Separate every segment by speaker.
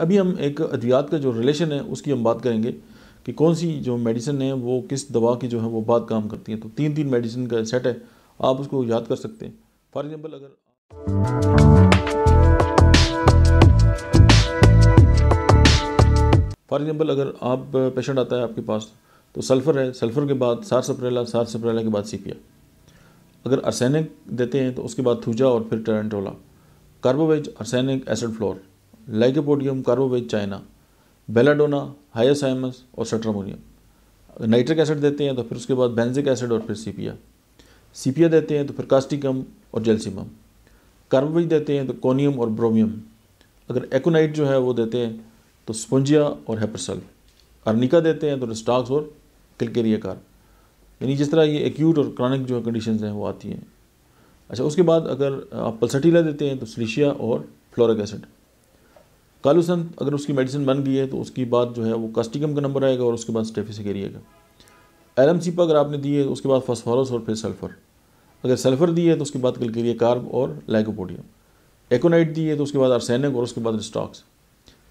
Speaker 1: अभी हम एक अद्वियात का जो रिलेशन है, उसकी हम बात करेंगे कि कौन सी जो मेडिसिन है, वो किस दवा की जो है, वो बात काम करती है। तो तीन तीन मेडिसिन का सेट है, आप उसको याद कर सकते हैं। फॉर एग्ज़ाम्पल अगर फॉर एग्ज़ाम्पल अगर आप पेशेंट आता है आपके पास तो सल्फ़र है सल्फ़र के बाद सार सप्रेला सार सप्रेला के बाद सीपिया अगर अर्सैनिक देते हैं तो उसके बाद थूजा और फिर tarentula carbo veg arsenic acid fluor lycopodium carbo veg china belladonna hyoscyamus और सट्रामोनियम नाइट्रिक एसिड देते हैं तो फिर उसके बाद बेंजिक एसिड और फिर सीपिया सीपिया देते हैं तो फिर कास्टिकम और जेलसीमम कार्बोवेज देते हैं तो कोनियम और ब्रोमियम अगर एकोनाइट जो है वो देते हैं तो स्पंजिया और हेपरसल अर्निका देते हैं तो रिस्टाक्स और किलकेरिया कार यानी जिस तरह ये एक्यूट और क्रॉनिक जो कंडीशन हैं वो आती हैं। अच्छा उसके बाद अगर आप पल्सटीला देते हैं तो सलीशिया और फ्लोरिक एसिड कालूसन अगर उसकी मेडिसिन बन गई है तो उसकी बाद जो है वो कास्टिकम का नंबर आएगा और उसके बाद स्टेफिसिकेरिया का एलम सीपा अगर आपने दी है तो उसके बाद फॉस्फोरस और फिर सल्फ़र अगर सल्फ़र दी है तो उसके बाद कलकेरिया कार्ब और लाइकोपोडियम एकोनाइट दी है तो उसके बाद आर्सेनिक और उसके बाद स्टॉक्स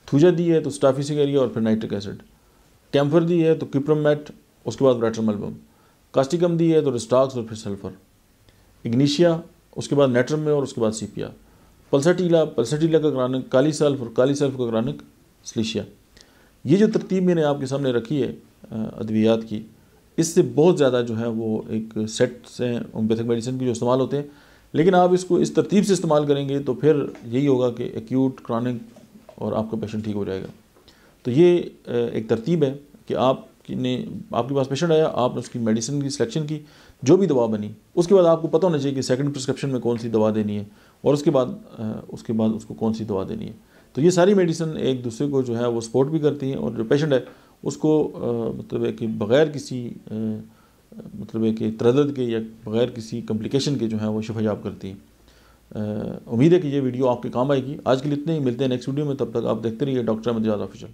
Speaker 1: थूजा दी है तो स्टाफिसिकेरिया और फिर नाइट्रिक एसिड कैम्फर दी है तो किप्रोमेट उसके बाद ब्रेट्रमल्बम कास्टिकम दी है तो रिस्टॉक्स और फिर सल्फ़र इग्निशिया उसके बाद नेट्रम में और उसके बाद सीपिया पल्साटीला पल्साटीला का ग्रानिक, काली सल्फ और काली सल्फ का ग्रानिक स्लिशिया। ये जो तरतीब मैंने आपके सामने रखी है अद्वियात की, इससे बहुत ज़्यादा जो है वो एक सेट से होम्योपैथिक मेडिसिन की जो इस्तेमाल होते हैं। लेकिन आप इसको इस तरतीब से इस्तेमाल करेंगे तो फिर यही होगा कि एक्यूट क्रॉनिक और आपका पेशेंट ठीक हो जाएगा। तो ये एक तरतीब है कि आप ने आपके पास पेशेंट आया, आपने उसकी मेडिसिन की सिलेक्शन की, जो भी दवा बनी, उसके बाद आपको पता होना चाहिए कि सेकंड प्रिस्क्रिप्शन में कौन सी दवा देनी है, और उसके बाद उसके बाद उसको कौन सी दवा देनी है। तो ये सारी मेडिसिन एक दूसरे को जो है, वो सपोर्ट भी करती हैं, और जो पेशेंट है, उसको मतलब है कि बग़ैर किसी मतलब है कि तरद के या बग़ैर किसी कम्प्लिकेशन के जो है, वो शफायाब करती हैं। उम्मीद है कि ये वीडियो आपके काम आएगी। आज के लिए इतने ही, मिलते हैं नेक्स्ट वीडियो में, तब तक आप देखते रहिए डॉक्टर अहमद ऑफिशियल